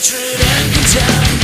赤炼意志